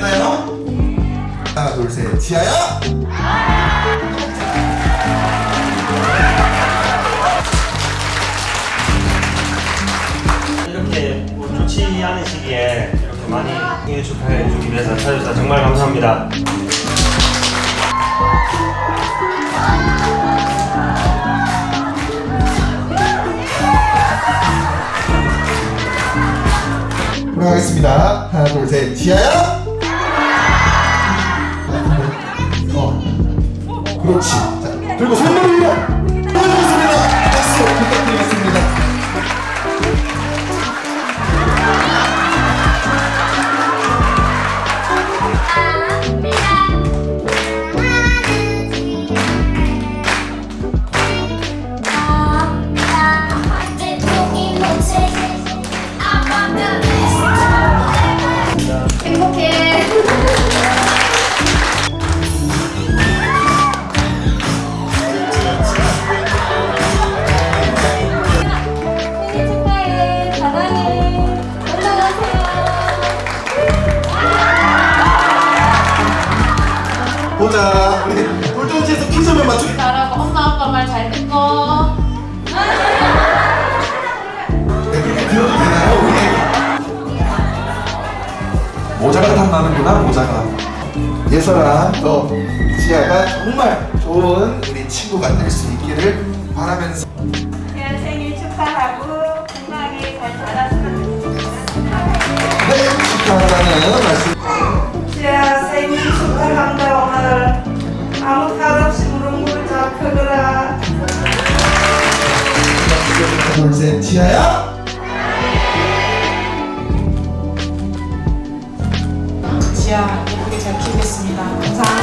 자, 준비됐나요? 하나, 둘, 셋. 지아야! 이렇게 뭐 좋지 않은 시기에 이렇게 많이 생일 축하해 주기 위해서 찾아주셔서 정말 감사합니다. 돌아가겠습니다. 하나, 둘, 셋. 지아야! 그렇지. 자, 그리고 손을 위로! 올려주습니다 보자. 우리 꼴등지에서 피점을 맞추기. 잘하고 엄마 아빠 말 잘 듣고. 네, 그렇게 들어도 되나요? 우리 애기? 모자가 탐나는구나, 모자가. 예설아, 너 지아가 정말 좋은 우리 친구가 될 수 있기를 바라면서. 그냥 생일 축하하고 건강하게 잘 자랐으면 좋겠습니다. 네, 축하한다는 둘셋 티아야. 지아 예쁘게 잘 키우겠습니다. 감사합니다.